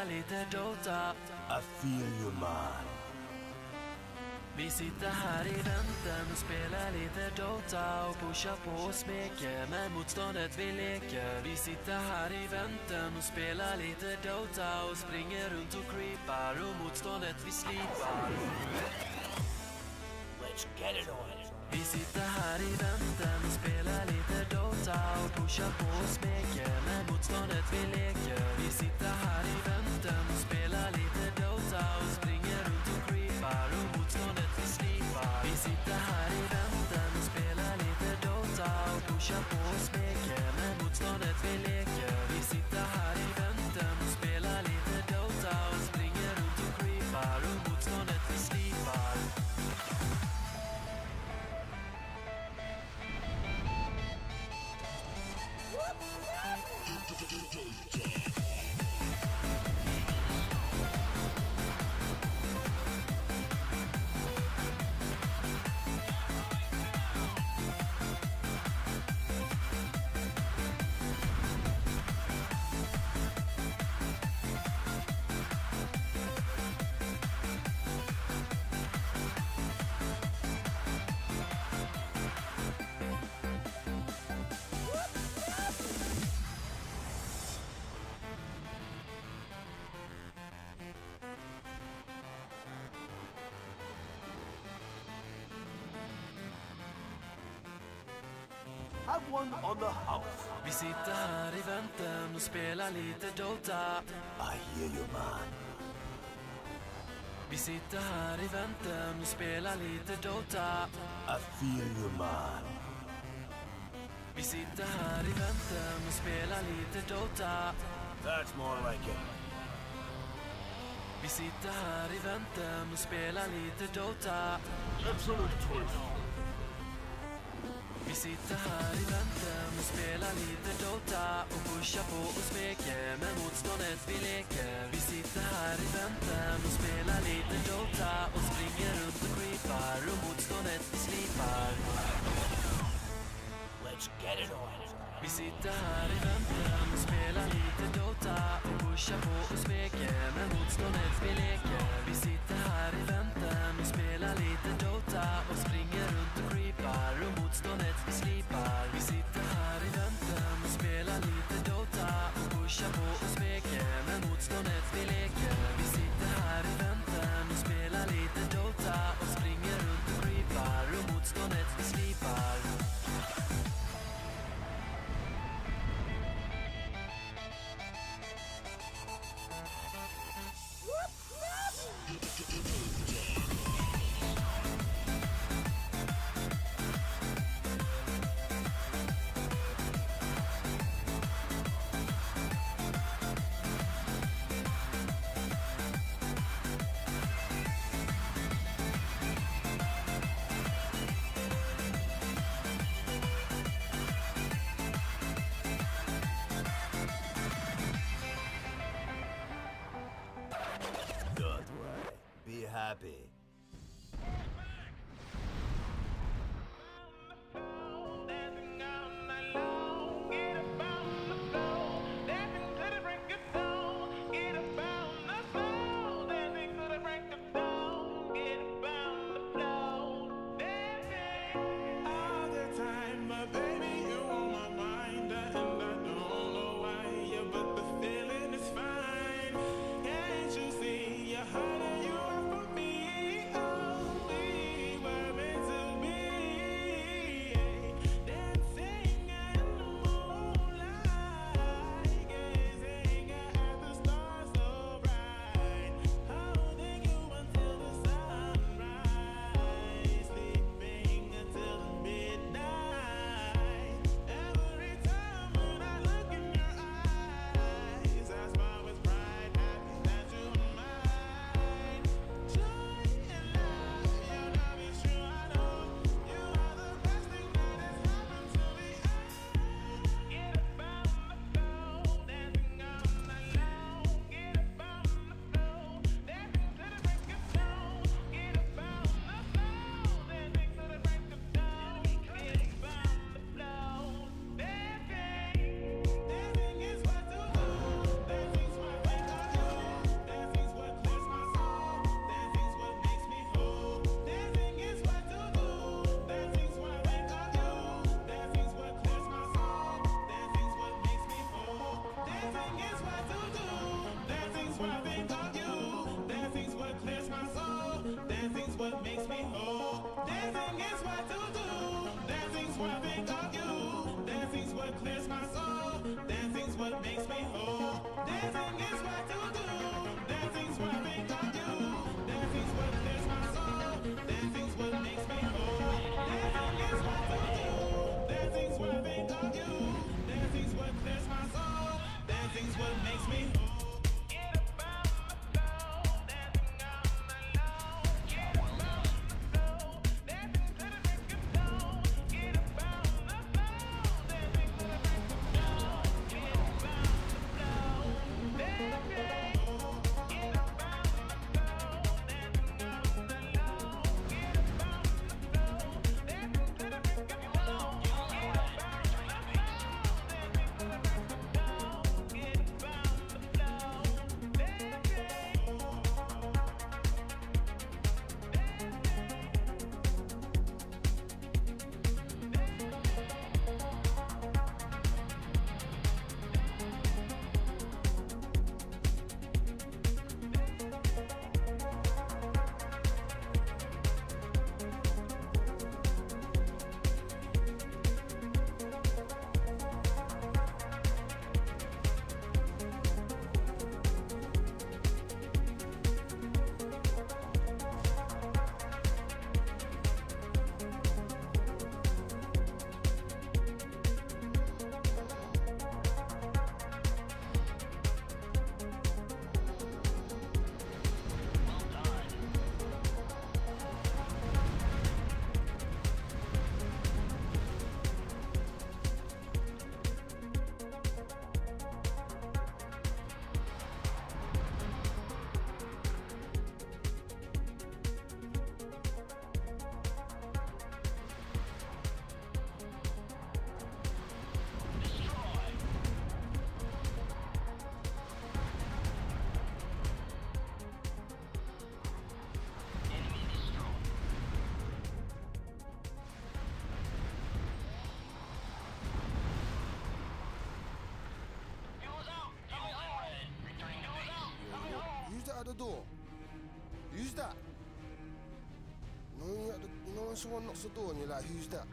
spelar lite Dota. I feel you man. Vi sitter här i väntan och spelar lite Dota och pushar på och smeker med motståndet vi leker. Vi sitter här i väntan och spelar lite Dota och springer runt och creepar och motståndet vi slipar. Let's get it on. Vi sitter här i väntan spelar lite Dota och pushar på och smeker med motståndet vi leker. Vi sitter här i väntan spelar lite Dota och springer runt och creepar och motståndet vi slipar. Vi sitter här i väntan Have one on the house. Vi sitter här i väntan och spelar lite Dota. I hear you man. Vi sitter här i väntan och spelar lite Dota. I feel you man. Vi sitter här i väntan och spelar lite Dota. That's more like it. Vi sitter här i väntan och spelar lite Dota. Absolute choice. Vi sitter här i väntan och spelar lite Dota och pushar på och smeker med motståndet vi leker. Vi sitter här i väntan och spelar lite Dota och springer runt och creepar och motståndet vi slipar. Let's get it on. Vi sitter här i väntan och spelar lite Dota och pushar på och smeker med motståndet vi leker. The door? Who's that? You know when someone knocks the door and you're like, who's that?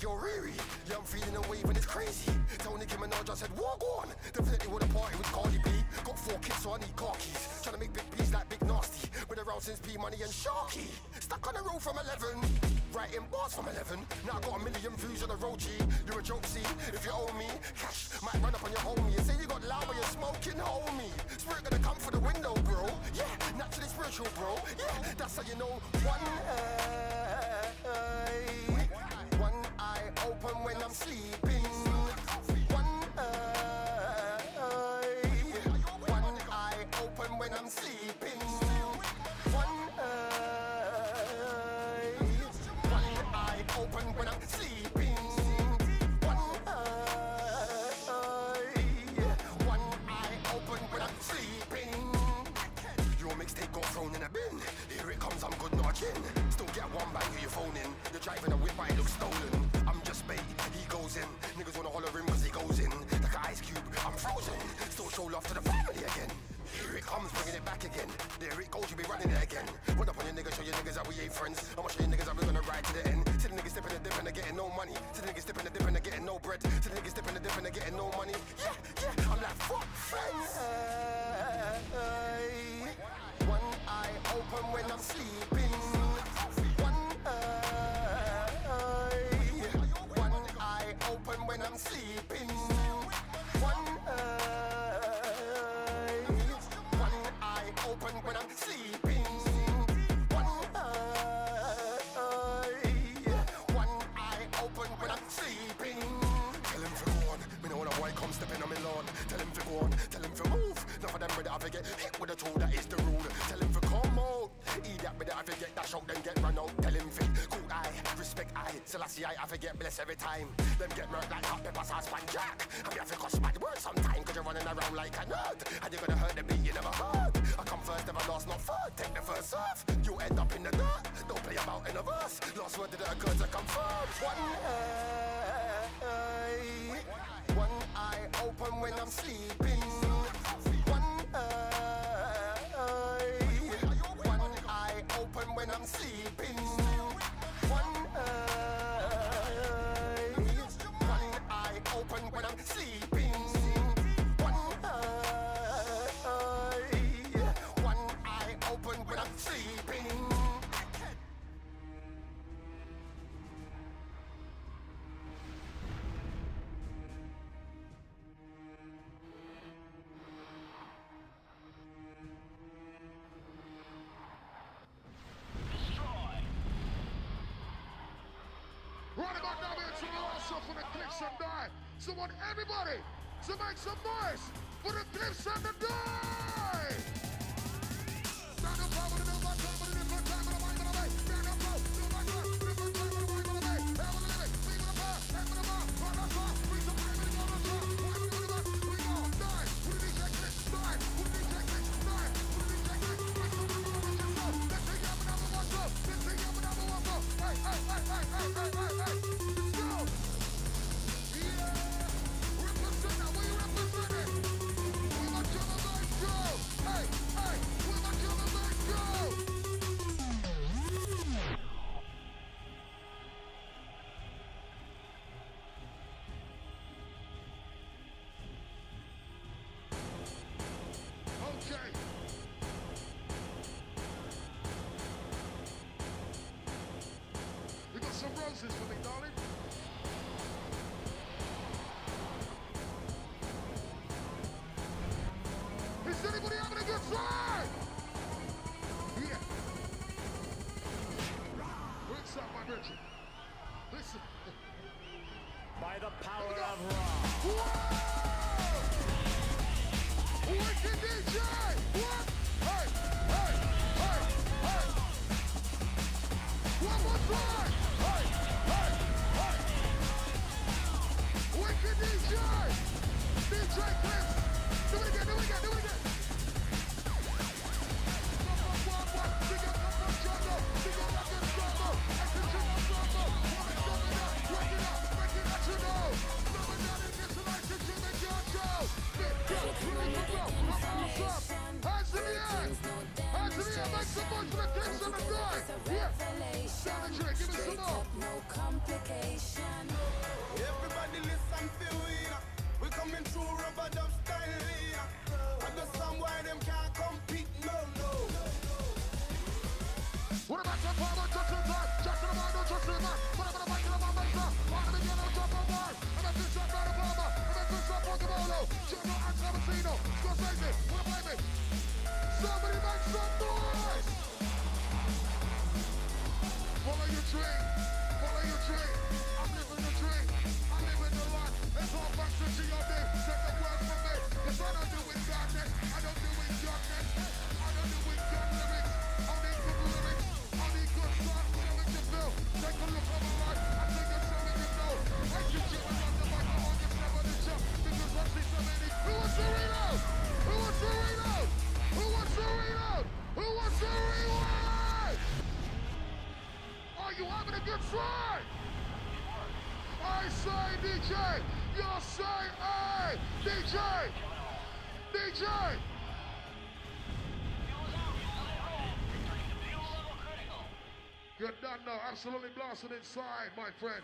A Riri. Yeah, I'm feeling a wave and it's crazy. Tell Nicki Minaj, I said, walk on. Definitely wanna party with Cardi B. Got four kids, so I need car keys. Tryna make big P's like Big Narstie. Been around since P Money and Sharky. Stuck on the road from 11. Writing bars from 11. Now I got a million views on the road, G. You're a joke, see. If you owe me, cash might run up on your homie. And say you got loud, but you're smoking, homie. Spirit gonna come for the window, bro. Yeah, naturally spiritual, bro. Yeah, that's how you know. One. When I'm sleeping. when I'm sleeping. One eye, one eye open when I'm sleeping. One eye, one eye open when I'm sleeping. Tell him to go on, me know the boy come stepping on me lawn. Tell him to go on, tell him to move. None of them ready I forget. hit with a tool, that is the rule. Tell him to come out. Eat that, but I forget that shot. then get run out. Tell him fit. Cool eye, respect eye. Selassie I, I forget bless every time them get murked like hot pepper sauce pan jack. And you have to cuss mad words sometime, cause you're running around like a nerd. And you're gonna hurt the beat you never heard. I come first, never lost, not third. Take the first serve, you end up in the dirt. Don't play about in a verse. Lost word that occurred to confirm. One eye, one eye open when I'm sleeping. One eye, one eye open when I'm sleeping. up for the cliffs and die. So want everybody to make some noise for the cliffs and the die! chances for McDonald. Is anybody having a good try? Yeah. Good shot by Richard. Listen. By the power of Raw. Whoa! What condition? What Strike Somebody make some noise! Follow your dreams? absolutely blasting inside, my friend.